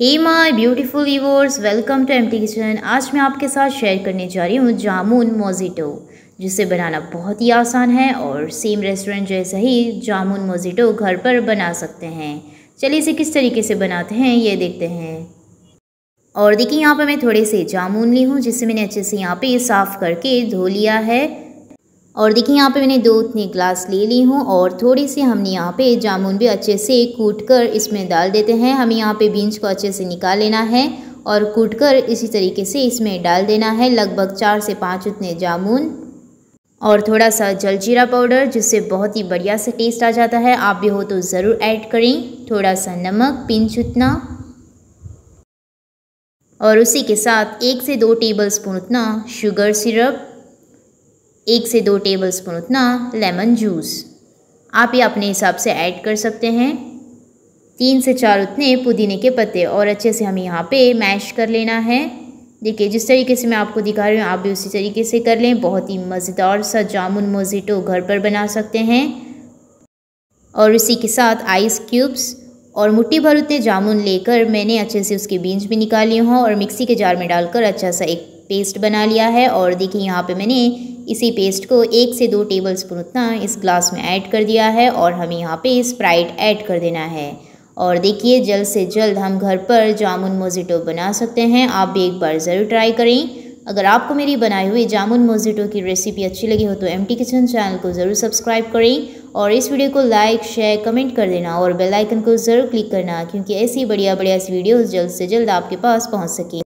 Hey my beautiful viewers welcome to MT kitchen आज मैं आपके साथ शेयर करने जा रही हूँ जामुन मोजिटो जिसे बनाना बहुत ही आसान है और सेम रेस्टोरेंट जैसा ही जामुन मोजिटो घर पर बना सकते हैं। चलिए इसे किस तरीके से बनाते हैं, ये देखते हैं। और देखिए, यहाँ पर मैं थोड़े से जामुन ली हूँ, जिसे मैंने अच्छे से यहाँ पे साफ़ करके धो लिया है। और देखिए यहाँ पे मैंने दो उतनी ग्लास ले ली हूँ और थोड़ी सी हमने यहाँ पे जामुन भी अच्छे से कूट कर इसमें डाल देते हैं। हमें यहाँ पे बीन्स को अच्छे से निकाल लेना है और कूट कर इसी तरीके से इसमें डाल देना है लगभग चार से पाँच उतने जामुन। और थोड़ा सा जलजीरा पाउडर जिससे बहुत ही बढ़िया से टेस्ट आ जाता है। आप भी हो तो ज़रूर ऐड करें। थोड़ा सा नमक, पिंच उतना। और उसी के साथ एक से दो टेबल स्पून उतना शुगर सिरप। एक से दो टेबल स्पून उतना लेमन जूस आप ये अपने हिसाब से ऐड कर सकते हैं। तीन से चार उतने पुदीने के पत्ते और अच्छे से हमें यहाँ पे मैश कर लेना है। देखिए, जिस तरीके से मैं आपको दिखा रही हूँ, आप भी उसी तरीके से कर लें। बहुत ही मज़ेदार सा जामुन मोजिटो घर पर बना सकते हैं। और इसी के साथ आइस क्यूब्स और मुट्ठी भर उतने जामुन लेकर मैंने अच्छे से उसके बीज भी निकाल लिए हों और मिक्सी के जार में डालकर अच्छा सा एक पेस्ट बना लिया है। और देखिए, यहाँ पे मैंने इसी पेस्ट को एक से दो टेबल स्पून उतना इस ग्लास में ऐड कर दिया है और हमें यहाँ पे स्प्राइट ऐड कर देना है। और देखिए, जल्द से जल्द हम घर पर जामुन मोजिटो बना सकते हैं। आप भी एक बार ज़रूर ट्राई करें। अगर आपको मेरी बनाई हुई जामुन मोजिटो की रेसिपी अच्छी लगी हो तो एमटी किचन चैनल को ज़रूर सब्सक्राइब करें और इस वीडियो को लाइक शेयर कमेंट कर देना और बेल आइकन को ज़रूर क्लिक करना क्योंकि ऐसी बढ़िया बढ़िया वीडियोज़ जल्द से जल्द आपके पास पहुँच सकें।